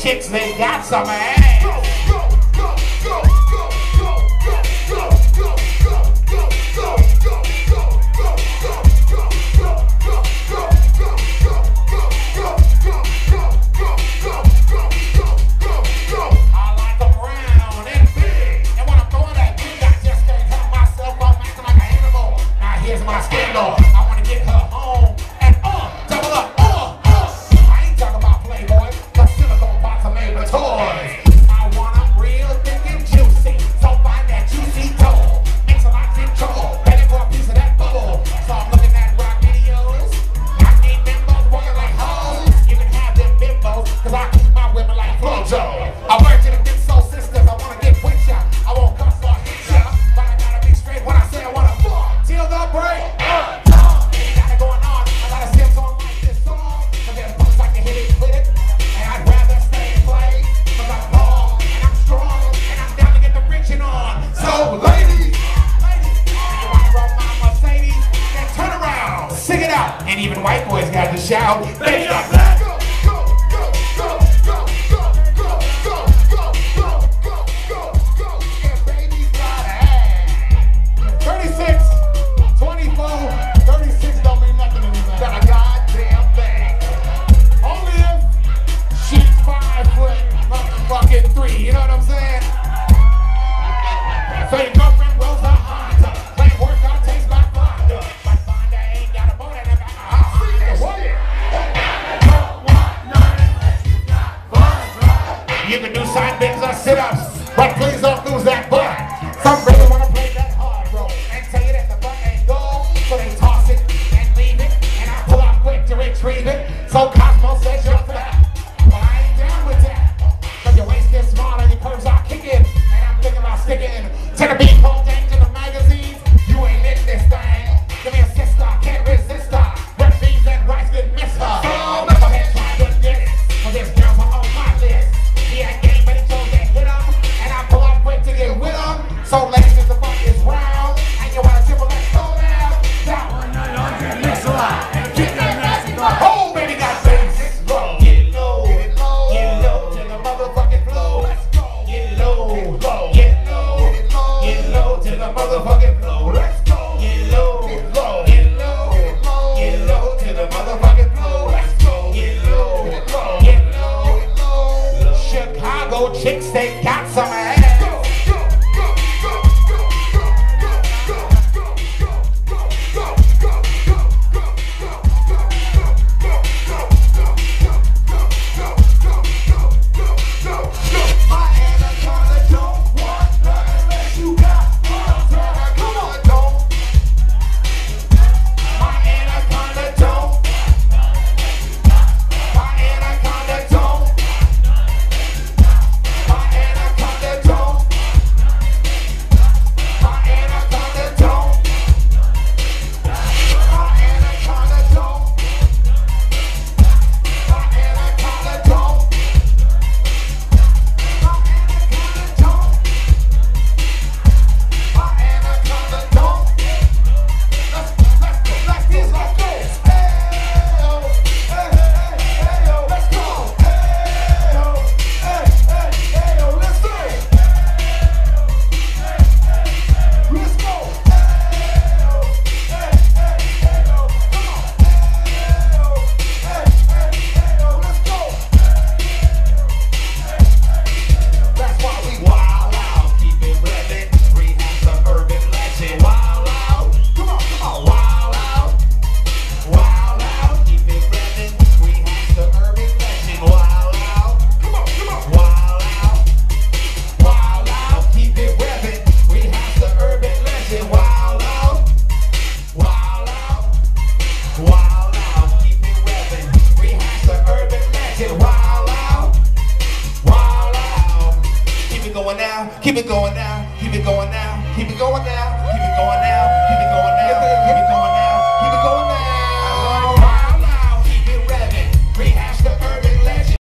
chicks, they got some ass. white boys got to shout. They are black. You can do side bends or sit-ups, but please don't lose that butt. Some really want to play that hard bro. and tell you that the butt ain't gold, so they toss it and leave it, and I pull out quick to retrieve it. So Cosmo says you're flat, but I ain't down with that, cause your waist gets smaller, your curves are kicking, and I'm thinking about sticking to the beat. they got some ass. keep it going now, keep it going now, keep it going now, keep it going now.